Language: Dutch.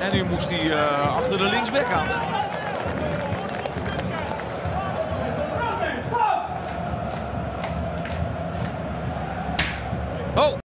En nu moest hij uh, achter de linksback aan. Oh!